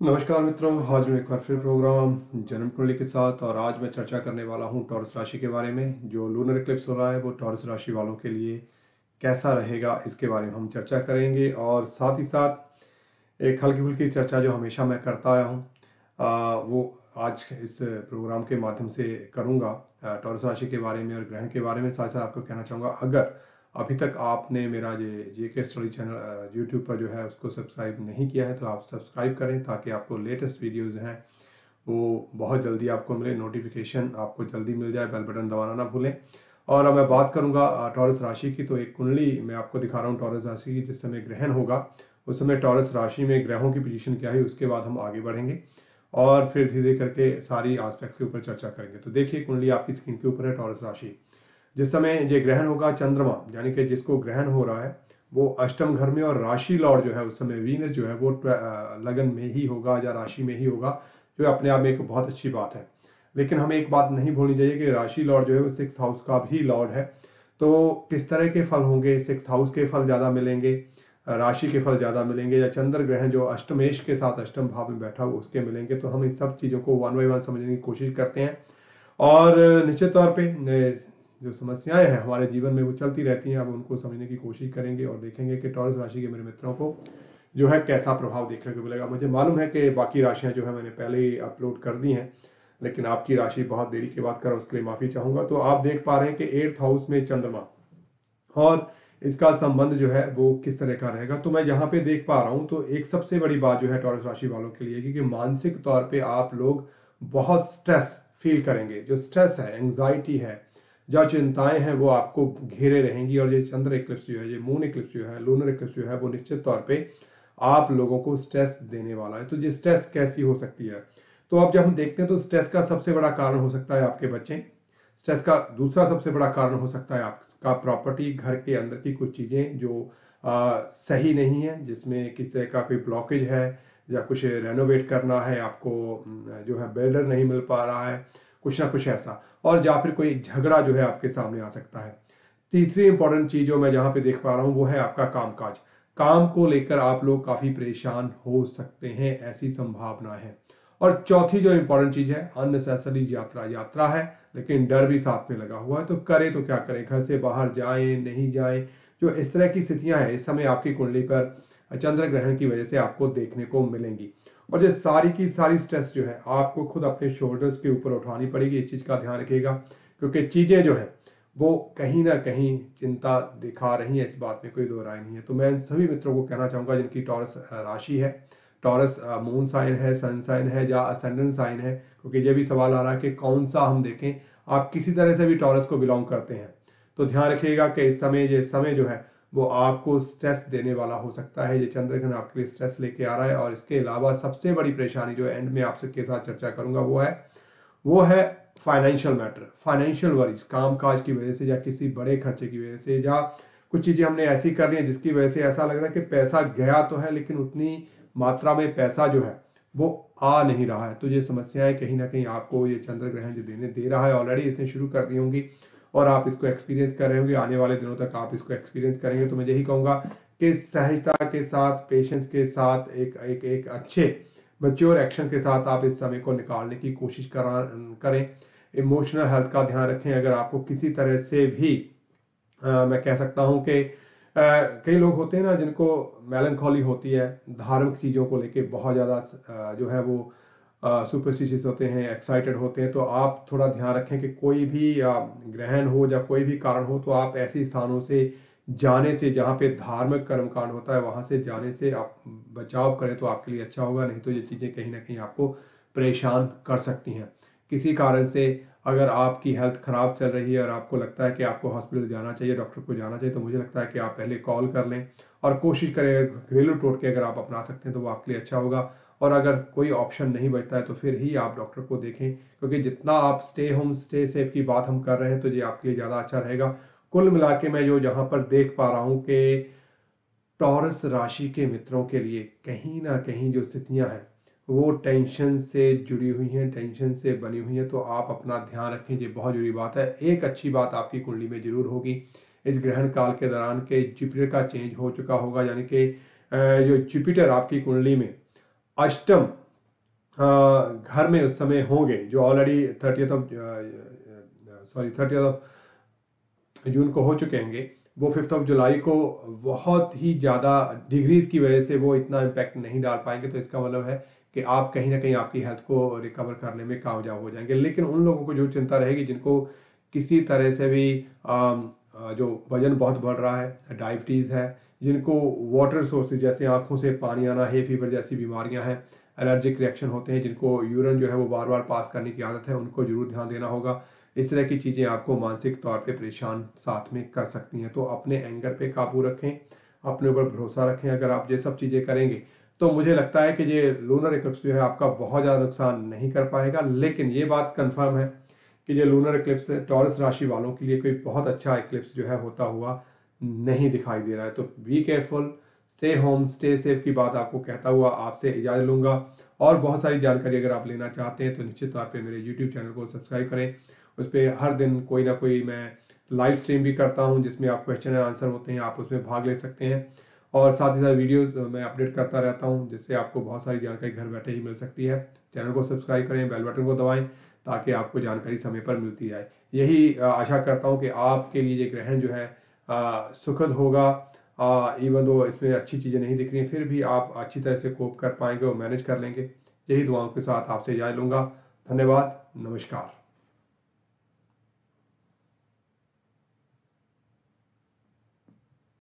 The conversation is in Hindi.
नमस्कार मित्रों, आज मैं एक बार फिर प्रोग्राम जन्म कुंडली के साथ और आज मैं चर्चा करने वाला हूँ टॉरस राशि के बारे में, जो लूनर इक्लिप्स हो रहा है, वो टॉरस राशि वालों के लिए कैसा रहेगा इसके बारे में हम चर्चा करेंगे और साथ ही साथ एक हल्की फुल्की चर्चा जो हमेशा मैं करता आया हूँ वो आज इस प्रोग्राम के माध्यम से करूँगा टॉरस राशि के बारे में और ग्रहण के बारे में। साथ साथ आपको कहना चाहूँगा, अगर अभी तक आपने मेरा जे जे के स्टडी चैनल यूट्यूब पर जो है उसको सब्सक्राइब नहीं किया है तो आप सब्सक्राइब करें ताकि आपको लेटेस्ट वीडियोस हैं, वो बहुत जल्दी आपको मिले नोटिफिकेशन आपको जल्दी मिल जाए बेल बटन दबाना ना भूलें। और अब मैं बात करूँगा टॉरस राशि की तो एक कुंडली मैं आपको दिखा रहा हूँ टॉरस राशि की, जिस समय ग्रहण होगा, उस समय टॉरस राशि में ग्रहों की पोजीशन क्या है, उसके बाद हम आगे बढ़ेंगे। और फिर धीरे करके सारी आस्पेक्ट के ऊपर चर्चा करेंगे। तो देखिए कुंडली आपकी स्क्रीन के ऊपर है टॉरस राशि। जिस समय ये ग्रहण होगा चंद्रमा, यानी कि जिसको ग्रहण हो रहा है, वो अष्टम घर में और राशि लॉर्ड जो है, उस समय वीनस जो है, वो लगन में ही होगा या राशि में ही होगा, जो अपने आप में एक बहुत अच्छी बात है। लेकिन हमें एक बात नहीं भूलनी चाहिए कि राशि लॉर्ड जो है, वो सिक्स हाउस का भी लॉर्ड है। तो किस तरह के फल होंगे? सिक्स हाउस के फल ज़्यादा मिलेंगे राशि के फल ज़्यादा मिलेंगे, या चंद्र ग्रहण जो अष्टमेश के साथ अष्टम भाव में बैठा हुआ, उसके मिलेंगे। तो हम इन सब चीज़ों को वन बाई वन समझने की कोशिश करते हैं। और निश्चित तौर पे जो समस्याएँ हैं हमारे जीवन में, वो चलती रहती हैं। अब उनको समझने की कोशिश करेंगे और देखेंगे कि टॉरस राशि के मेरे मित्रों को जो है कैसा प्रभाव देखने को मिलेगा। मुझे मालूम है कि बाकी राशियाँ जो है मैंने पहले ही अपलोड कर दी हैं, लेकिन आपकी राशि बहुत देरी के बाद कर, उसके लिए माफ़ी चाहूँगा। तो आप देख पा रहे हैं कि एट्थ हाउस में चंद्रमा और इसका संबंध जो है वो किस तरह का रहेगा। तो मैं यहाँ पे देख पा रहा हूँ तो एक सबसे बड़ी बात जो है टॉरस राशि वालों के लिए कि मानसिक तौर पे आप लोग बहुत स्ट्रेस फील करेंगे। जो स्ट्रेस है, एंग्जाइटी है जो चिंताएँ हैं वो आपको घेरे रहेंगी और ये चंद्र इक्लिप्स जो है ये मून इक्लिप्स जो है लूनर इक्लिप्स जो है वो निश्चित तौर पे आप लोगों को स्ट्रेस देने वाला है। तो ये स्ट्रेस कैसी हो सकती है? तो अब जब हम देखते हैं तो स्ट्रेस का सबसे बड़ा कारण हो सकता है आपके बच्चे। स्ट्रेस का दूसरा सबसे बड़ा कारण हो सकता है आपका प्रॉपर्टी घर के अंदर की कुछ चीज़ें जो आ, सही नहीं है जिसमें किस तरह का कोई ब्लॉकेज है या कुछ रेनोवेट करना है आपको जो है बिल्डर नहीं मिल पा रहा है कुछ ना कुछ ऐसा। और या फिर कोई झगड़ा जो है आपके सामने आ सकता है। तीसरी इंपॉर्टेंट चीज़ जो मैं जहाँ पे देख पा रहा हूँ, वो है आपका कामकाज। काम को लेकर आप लोग काफ़ी परेशान हो सकते हैं, ऐसी संभावना है। और चौथी जो इंपॉर्टेंट चीज़ है अननेसेसरी यात्रा। यात्रा है, लेकिन डर भी साथ में लगा हुआ है। तो करें तो क्या करें? घर से बाहर जाएँ, नहीं जाएँ। जो इस तरह की स्थितियाँ हैं, इस समय आपकी कुंडली पर चंद्र ग्रहण की वजह से आपको देखने को मिलेंगी। और ये सारी की सारी स्ट्रेस जो है, आपको खुद अपने शोल्डर्स के ऊपर उठानी पड़ेगी, इस चीज़ का ध्यान रखिएगा, क्योंकि चीज़ें जो है, वो कहीं ना कहीं चिंता दिखा रही है, इस बात में कोई दो राय नहीं है। तो मैं सभी मित्रों को कहना चाहूँगा, जिनकी टॉरस राशि है टॉरस मून साइन है सन साइन है, या असेंडेंट साइन है, क्योंकि ये भी सवाल आ रहा है कि कौन सा हम देखें, आप किसी तरह से भी टॉरस को बिलोंग करते हैं। तो ध्यान रखिएगा कि इस समय, ये समय जो है वो आपको स्ट्रेस देने वाला हो सकता है। ये चंद्रग्रहण आपके लिए स्ट्रेस लेके आ रहा है और इसके अलावा सबसे बड़ी परेशानी जो एंड में आपसे के साथ चर्चा करूँगा वो है वो है फाइनेंशियल मैटर फाइनेंशियल वरीज काम काज की वजह से या किसी बड़े खर्चे की वजह से या कुछ चीज़ें हमने ऐसी कर ली है जिसकी वजह से ऐसा लग रहा है कि पैसा गया तो है, लेकिन उतनी मात्रा में पैसा जो है वो आ नहीं रहा है। तो ये समस्याएँ कहीं ना कहीं आपको ये चंद्र ग्रहण जो देने, दे रहा है। ऑलरेडी इसने शुरू कर दी होंगी। और आप इसको एक्सपीरियंस कर रहे होंगे आने वाले दिनों तक आप इसको एक्सपीरियंस करेंगे। तो मैं यही कहूँगा कि सहजता के साथ पेशेंस के साथ एक एक एक अच्छे मच्योर एक्शन के साथ आप इस समय को निकालने की कोशिश करा करें। इमोशनल हेल्थ का ध्यान रखें। अगर आपको किसी तरह से भी आ, मैं कह सकता हूँ कि कई लोग होते हैं ना जिनको मेलनकॉली होती है धार्मिक चीज़ों को लेके बहुत ज़्यादा जो है वो सुपरस्टिशियस होते हैं एक्साइटेड होते हैं तो आप थोड़ा ध्यान रखें कि कोई भी ग्रहण हो या कोई भी कारण हो तो आप ऐसे स्थानों से जाने से, जहाँ पे धार्मिक कर्मकांड होता है, वहाँ से जाने से आप बचाव करें तो आपके लिए अच्छा होगा, नहीं तो ये चीज़ें कहीं ना कहीं आपको परेशान कर सकती हैं। किसी कारण से अगर आपकी हेल्थ खराब चल रही है और आपको लगता है कि आपको हॉस्पिटल जाना चाहिए डॉक्टर को जाना चाहिए तो मुझे लगता है कि आप पहले कॉल कर लें और कोशिश करें, घरेलू टोटके अगर आप अपना सकते हैं तो वो आपके लिए अच्छा होगा। और अगर कोई ऑप्शन नहीं बचता है तो फिर ही आप डॉक्टर को देखें। क्योंकि जितना आप स्टे होम स्टे सेफ़ की बात हम कर रहे हैं तो ये आपके लिए ज़्यादा अच्छा रहेगा। कुल मिला के मैं जो जहाँ पर देख पा रहा हूँ कि टॉरस राशि के मित्रों के लिए कहीं ना कहीं जो स्थितियाँ हैं, वो टेंशन से जुड़ी हुई हैं टेंशन से बनी हुई हैं तो आप अपना ध्यान रखें। ये बहुत ज़रूरी बात है। एक अच्छी बात आपकी कुंडली में ज़रूर होगी। इस ग्रहण काल के दौरान के जुपिटर का चेंज हो चुका होगा, यानी कि जो जुपिटर आपकी कुंडली में अष्टम घर में उस समय होंगे, जो already thirty of sorry thirty of June को हो चुके होंगे, वो फिफ्थ ऑफ़ जुलाई को बहुत ही ज़्यादा डिग्रीज की वजह से वो इतना इम्पैक्ट नहीं डाल पाएँगे तो इसका मतलब है कि आप कहीं ना कहीं आपकी हेल्थ को रिकवर करने में कामयाब हो जाएँगे। लेकिन उन लोगों को जो चिंता रहेगी, जिनको किसी तरह से भी जो वज़न बहुत बढ़ रहा है डायबिटीज़ है जिनको वाटर सोर्सेज जैसे आँखों से पानी आना है फीवर जैसी बीमारियाँ हैं एलर्जिक रिएक्शन होते हैं, जिनको यूरिन जो है वो बार बार पास करने की आदत है, उनको ज़रूर ध्यान देना होगा। इस तरह की चीज़ें आपको मानसिक तौर पे परेशान साथ में कर सकती हैं। तो अपने एंगर पे काबू रखें, अपने ऊपर भरोसा रखें। अगर आप ये सब चीज़ें करेंगे तो मुझे लगता है कि ये लूनर इक्लिप्स जो है आपका बहुत ज़्यादा नुकसान नहीं कर पाएगा। लेकिन ये बात कन्फर्म है कि ये लूनर इक्लिप्स टॉरस राशि वालों के लिए कोई बहुत अच्छा इक्लिप्स जो है होता हुआ नहीं दिखाई दे रहा है। तो be careful stay home stay safe की बात आपको कहता हुआ आपसे इजाज़त लूँगा। और बहुत सारी जानकारी अगर आप लेना चाहते हैं तो निश्चित तौर पे मेरे यूट्यूब चैनल को सब्सक्राइब करें। उस पर हर दिन कोई ना कोई मैं लाइव स्ट्रीम भी करता हूँ, जिसमें आप क्वेश्चन एंड आंसर होते हैं, आप उसमें भाग ले सकते हैं। और साथ ही साथ वीडियोस मैं अपडेट करता रहता हूँ, जिससे आपको बहुत सारी जानकारी घर बैठे ही मिल सकती है। चैनल को सब्सक्राइब करें बेल बटन को दबाएँ, ताकि आपको जानकारी समय पर मिलती जाए। यही आशा करता हूँ कि आपके लिए ये ग्रहण जो है सुखद होगा। इवन दो इसमें अच्छी चीज़ें नहीं दिख रही फिर भी आप अच्छी तरह से कोप कर पाएँगे और मैनेज कर लेंगे। यही दुआओं के साथ आपसे इजाज़ लूँगा। धन्यवाद। नमस्कार।